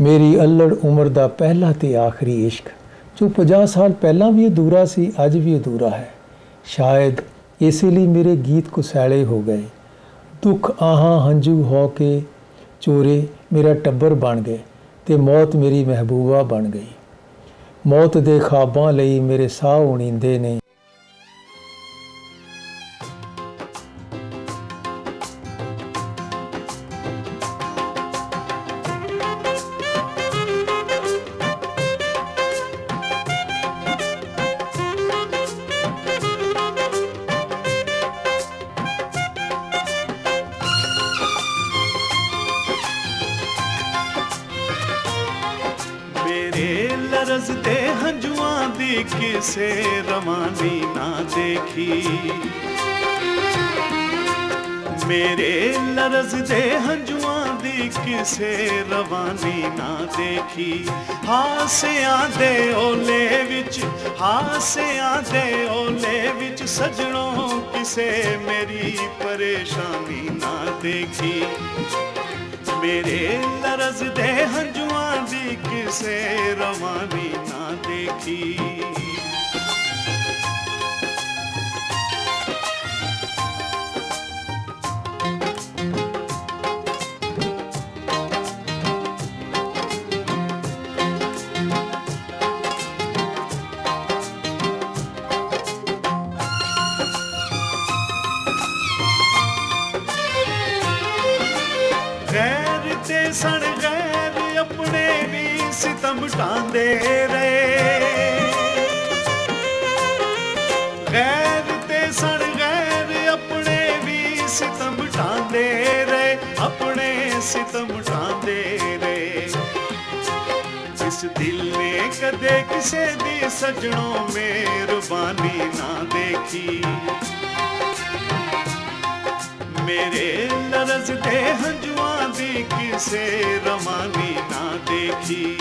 ਮੇਰੀ ਅਲੜ ਉਮਰ ਦਾ ਪਹਿਲਾ ਤੇ ਆਖਰੀ ਇਸ਼ਕ। ਜੋ 50 ਸਾਲ ਪਹਿਲਾਂ ਵੀ ਅਧੂਰਾ ਸੀ, ਅੱਜ ਵੀ ਅਧੂਰਾ ਹੈ। ਸ਼ਾਇਦ ਇਸੇ ਲਈ ਮੇਰੇ ਗੀਤ ਕੁਸੈਲੇ ਹੋ ਗਏ। ਦੁੱਖ ਆਹਾਂ ਹੰਝੂ ਹੋ ਕੇ ਚੋਰੇ ਮੇਰਾ ਟੱਬਰ ਬਣ ਗਏ ਤੇ ਮੌਤ ਮੇਰੀ ਮਹਿਬੂਬਾ ਬਣ ਗਈ। ਮੌਤ ਦੇ ਖਾਬਾਂ ਲਈ ਮੇਰੇ ਸਾਹ ਉਣੀਂਦੇ ਨੇ। किसे रमानी ना देखी। मेरे लरज दे हंजुआ दी किसे रवानी ना देखी। हासियाँ दे ओले विच हासियाँ दे ओले विच सजनों किसे मेरी परेशानी ना देखी। ਮੇਰੇ ਲਰਜ਼ ਦੇ ਹੰਝੂਆਂ ਦੀ ਕਿਸੇ ਰਵਾਨੀ ਨਾ ਦੇਖੀ। ਵੀ ਰਹੇ। ਗੈਰ ਤੇ ਸਣ ਗੈਰ ਆਪਣੇ ਵੀ ਸਿਤਮ ਢਾਂਦੇ ਰਹੇ, ਆਪਣੇ ਸਿਤਮ ਢਾਂਦੇ ਰਹੇ। ਇਸ ਦਿਲ ਨੇ ਕਦੇ ਕਿਸੇ ਦੀ ਸਜਣੋਂ ਮਿਹਰਬਾਨੀ ਨਾ ਦੇਖੀ। ਮੇਰੇ ਲਰਜ਼ ਤੇ ਹੰਝੂਆਂ ਦੀ ਕਿਸੇ ਰਵਾਨੀ ਨਾ ਦੇਖੀ।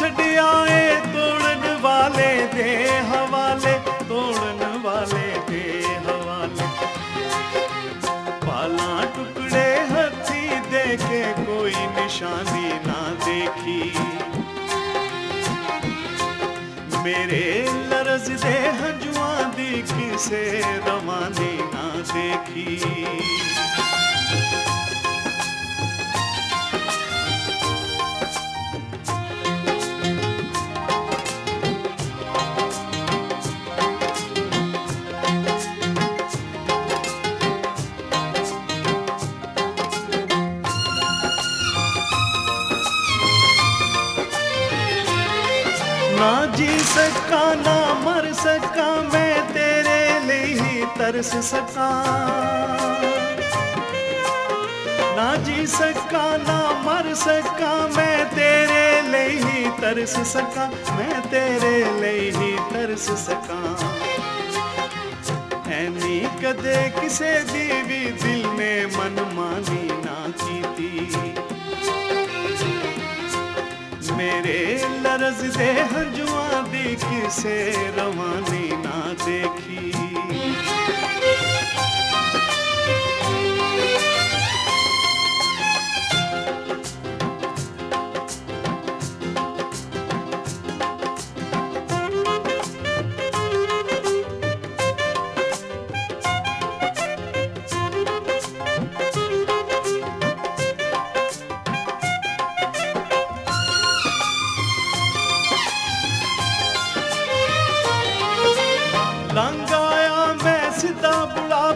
ਵੀ ਕਰ ਛੱਡਿਆ ਏ ਤੋੜਨ ਵਾਲੇ ਦੇ ਹਵਾਲੇ ਤੋੜਨ ਵਾਲੇ ਦੇ ਹਵਾਲੇ ਪਾਲਾਂ ਟੁਕੜੇ ਹੱਥੀ ਦੇ ਕੇ ਕੋਈ ਨਿਸ਼ਾਨੀ ਨਾ ਦੇਖੀ ਮੇਰੇ ਲਰਜ਼ ਦੇ ਹੰਝੂਆਂ ਦੀ ਕਿਸੇ ਰਵਾਨੀ ਨਾ ਦੇਖੀ सका ना मर सका, मैं तेरे लिए तरस सका। ना जी सका, ना मर सका, मैं तेरे लिए तरस सका, मैं तेरे लिए तरस सका। ऐनी कदे किसे भी दिल ने मन मानी ना की थी। मेरे लरजते हर जुआ देख से रवानी ना देखी।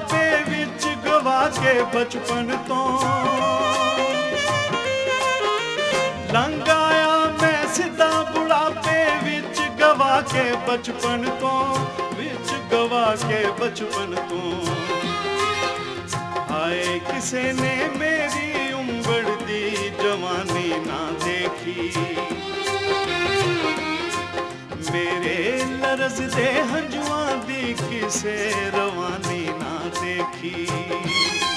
ਬੁਢਾਪੇ ਵਿੱਚ ਗਵਾ ਕੇ ਬਚਪਨ ਤੋਂ ਲੰਘ ਆਇਆ ਮੈਂ ਸਿੱਧਾ ਬੁਢਾਪੇ ਵਿੱਚ ਗਵਾ ਗਵਾ ਕੇ ਬਚਪਨ ਤੋਂ ਵਿੱਚ ਗਵਾ ਕੇ ਬਚਪਨ ਤੋਂ ਹਾਏ ਕਿਸੇ ਨੇ ਮੇਰੀ ਉਮੜ ਦੀ ਜਵਾਨੀ ਨਾ ਦੇਖੀ मेरे लरजते हंजुआ दी किसे रवानी ना देखी।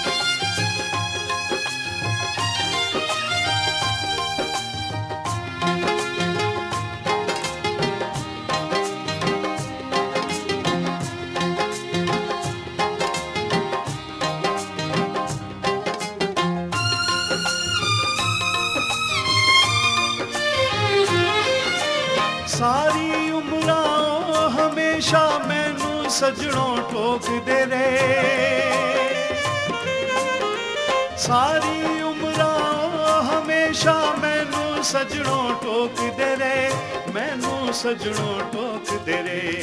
ਸਾਰੀ ਉਮਰਾਂ ਹਮੇਸ਼ਾ ਮੈਨੂੰ ਸਜਣੋਂ ਟੋਕਦੇ ਰਹੇ। ਸਾਰੀ ਉਮਰਾਂ ਹਮੇਸ਼ਾ ਮੈਨੂੰ ਸਜਣੋਂ ਟੋਕਦੇ ਰਹੇ, ਮੈਨੂੰ ਸਜਣੋਂ ਟੋਕਦੇ ਰਹੇ।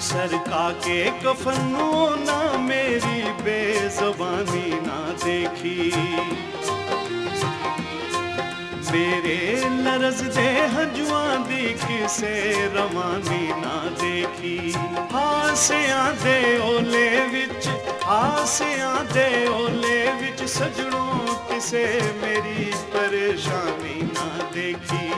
ਸਰਕਾ ਕੇ ਕਫਨ ਨੂੰ ਨਾ ਮੇਰੀ ਬੇਜ਼ਬਾਨੀ ਨਾ ਦੇਖੀ। ਮੇਰੇ ਲਰਜ਼ ਦੇ ਹੰਝੂਆਂ ਦੀ ਕਿਸੇ ਰਵਾਨੀ ਨਾ ਦੇਖੀ ਹਾਸਿਆਂ ਦੇ ਓਲੇ ਵਿੱਚ ਹਾਸਿਆਂ ਦੇ ਓਲੇ ਵਿੱਚ ਸਜਣੋਂ ਕਿਸੇ ਮੇਰੀ ਪਰੇਸ਼ਾਨੀ ਨਾ ਦੇਖੀ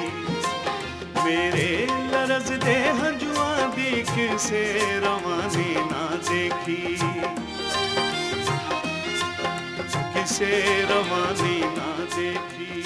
ਮੇਰੇ ਲਰਜ਼ ਦੇ ਹੰਝੂਆਂ ਦੀ ਕਿਸੇ ਰਵਾਨੀ ਨਾ ਦੇਖੀ ਕਿਸੇ ਰਵਾਨੀ ਨਾ ਦੇਖੀ